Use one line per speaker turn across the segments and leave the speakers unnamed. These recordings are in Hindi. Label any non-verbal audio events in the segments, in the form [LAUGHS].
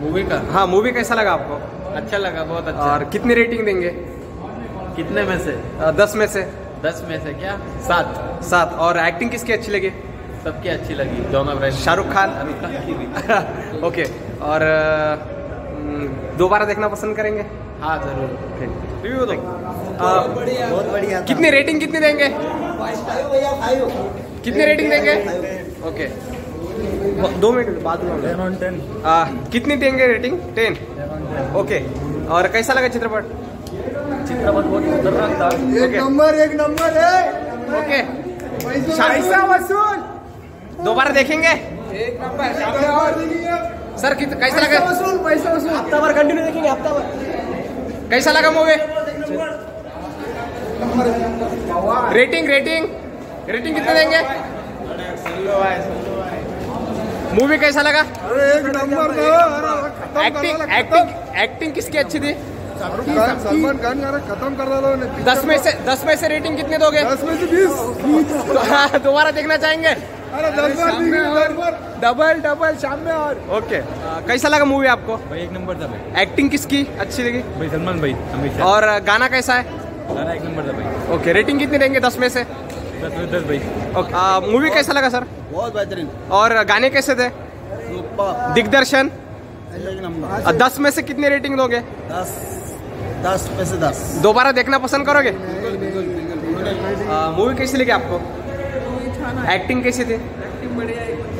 मूवी का?
हाँ मूवी कैसा लगा आपको?
अच्छा लगा बहुत अच्छा।
और कितनी रेटिंग देंगे?
कितने में से?
दस में से।
दस में से क्या? सात।
सात। और एक्टिंग किसकी अच्छी लगी?
सबकी अच्छी लगी दोनों
शाहरुख खान।
शाहरुख खान की भी। [LAUGHS]
ओके और दोबारा देखना पसंद करेंगे?
हाँ ज़रूर।
रिव्यू दो।
बहुत बढ़िया
कितनी रेटिंग कितनी देंगे? कितनी रेटिंग देंगे? ओके दो मिनट बाद में
टेन ऑन टेन
आ, कितनी देंगे रेटिंग टेन ओके और कैसा लगा चित्रपट?
चित्रपट बहुत खतरनाक था।
ओके
नंबर एक नंबर है
ओके पैसा वसूल। दोबारा देखेंगे? सर कित कैसा लगा?
वसूल पैसा वसूल। हफ़्ता भर कंटिन्यू देखेंगे हफ़्ता भर।
कैसा लगा मूवी रेटिंग रेटिंग रेटिंग कितने देंगे? मूवी कैसा लगा?
एक नंबर
एक्टिंग एक्टिंग एक्टिंग किसकी अच्छी थी?
सलमान खान का खत्म कर रहा
दस में से दस में से रेटिंग कितने दोगे?
दस में से बीस। [LAUGHS]
दोबारा देखना चाहेंगे?
अरे दस बार
डबल डबल शाम में और ओके कैसा लगा मूवी आपको?
भाई एक नंबर था भाई।
एक्टिंग किसकी अच्छी लगी?
भाई सलमान भाई हमेशा।
और गाना कैसा है?
गाना एक नंबर था भाई।
ओके रेटिंग कितनी देंगे दस में से?
दस भाई।
मूवी कैसा लगा सर
बहुत बेहतरीन।
और गाने कैसे थे? दिग्दर्शन? दस में से कितनी रेटिंग दोगे
दस दस में से दस।
दोबारा देखना पसंद करोगे? मूवी कैसी लगी आपको? एक्टिंग कैसी थी?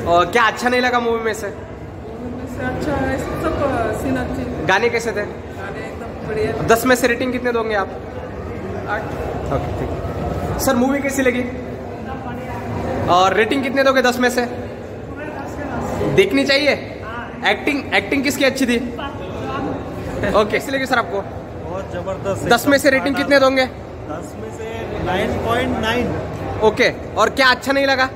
और क्या अच्छा नहीं लगा मूवी में से?
अच्छा सब सीन अच्छे
गाने कैसे थे?
गाने एकदम बढ़िया
दस में से रेटिंग कितने दोगे आप?
आठ।
ओके ठीक। सर मूवी कैसी लगी? और रेटिंग कितने दोगे दस में से? देखनी चाहिए? एक्टिंग एक्टिंग किसकी अच्छी थी? ओके कैसी लगी सर आपको?
बहुत ज़बरदस्त
दस में से रेटिंग कितने दोगे?
दस में से नाइन पॉइंट नाइन
ओके और क्या अच्छा नहीं लगा?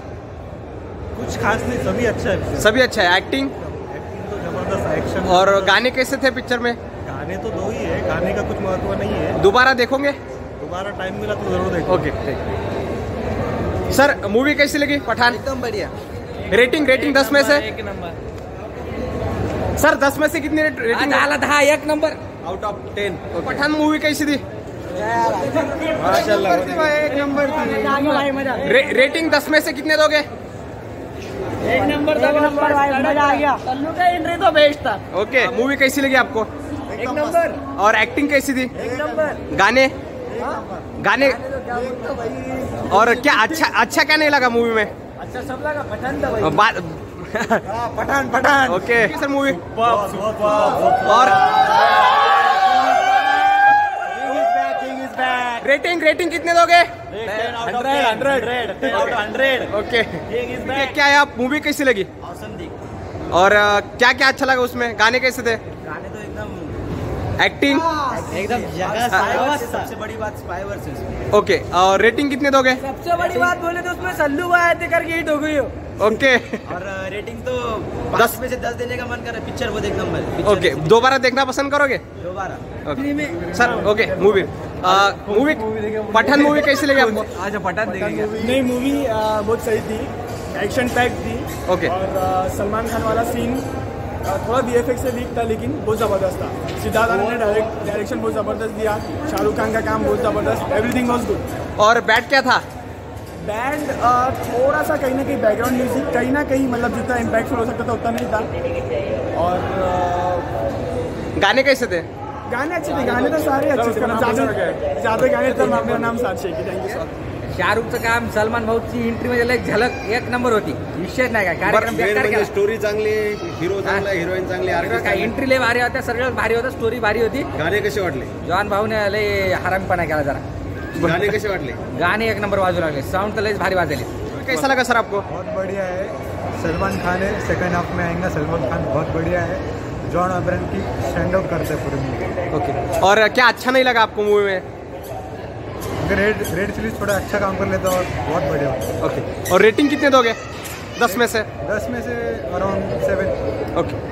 कुछ खास नहीं सभी अच्छा है।
सभी अच्छा है। एक्टिंग
एक्टिंग तो ज़बरदस्त एक्शन
और गाने कैसे थे पिक्चर में?
गाने तो दो ही है गाने का कुछ महत्व नहीं है।
दोबारा देखोगे?
दोबारा टाइम मिला तो ज़रूर देखो
ओके ठीक। सर मूवी कैसी लगी? पठान?
एकदम बढ़िया।
रेटिंग रेटिंग दस में से?
एक नंबर।
सर दस में से कितनी रेटिंग
दहा एक number.
Out of ten
Pathaan movie कैसी थी?
एक नंबर
रे, रेटिंग दस में से कितने दोगे?
एक नंबर एक नंबर भाई मज़ा आ गया। तल्लू का एंट्री तो बेस्ट था।
ओके मूवी कैसी लगी आपको?
एक नंबर।
और एक्टिंग कैसी थी?
एक नंबर।
गाने? गाने और क्या अच्छा अच्छा क्या नहीं लगा मूवी में?
अच्छा सब लगा पठान था भाई।
Pathaan Pathaan.
Okay. Sir movie और रेटिंग रेटिंग कितने दोगे? ओके। क्या है आप? मूवी कैसी लगी? और क्या क्या अच्छा लगा उसमें? गाने कैसे थे?
गाने तो
एक्टिंग
एकदम सबसे बड़ी बात स्पाइवर से
ओके और रेटिंग कितने दोगे?
सबसे बड़ी बात बोले तो उसमें सल्लू आए थे करके हिट हो गई हो।
ओके
और रेटिंग तो [LAUGHS]
दस-
में से दस देने का मन कर रहा है। पिक्चर बहुत एक नंबर
ओके दोबारा देखना पसंद करोगे?
दोबारा।
Okay sir okay movie movie Pathaan movie कैसी लगी आपको?
आज पठान देखेंगे।
नहीं मूवी बहुत सही थी। एक्शन पैक थी।
ओके
और सलमान खान वाला सीन थोड़ा वी से वीक था लेकिन बहुत ज़बरदस्त था। सिद्धार्थ आनंद ने डायरेक्ट डायरेक्शन बहुत ज़बरदस्त दिया। शाहरुख खान का काम बहुत ज़बरदस्त। एवरीथिंग वॉज़ गुड
और बैट क्या था?
बैंड थोड़ा सा कहीं ना कहीं बैकग्राउंड म्यूज़िक कहीं ना कहीं मतलब जितना इम्पैक्टफुल हो सकता था उतना नहीं था। और
गाने कैसे थे?
गाने अच्छे थे गाने तो सारे अच्छे थे ज़्यादा ज़्यादा गाने तर मेरा नाम साथ शेखी थँक्यू सर
शाहरुखचं काम सलमान भाऊची एंट्री मध्ये एक झलक एक नंबर होती. विषय नाही काय कार्यक्रम बेकार केला.
स्टोरी चांगली हिरो चांगला हिरोईन चांगली
काय एंट्री लय भारी होत्या सगळं भारी होतं स्टोरी भारी होती.
गाणे कसे वाटले?
जॉन भाऊने लय हरामपणा केला जरा.
गाणे कसे वाटले?
गाणे एक नंबर वाजू लागले साऊंड तर लयच भारी वाजले.
कैसा लगा सर आपको?
बहुत बढ़िया है। सलमान खान है सेकंड हाफ़ में आएँगे सलमान खान बहुत बढ़िया है। जॉन अब्रन की स्टैंड आउट करते हैं पूरे मूवी
ओके और क्या अच्छा नहीं लगा आपको मूवी में?
अगर रेड रेड चिली थोड़ा अच्छा काम कर लेता और बहुत बढ़िया
ओके और रेटिंग कितने दोगे? दस में से?
दस में से अराउंड सेवन
ओके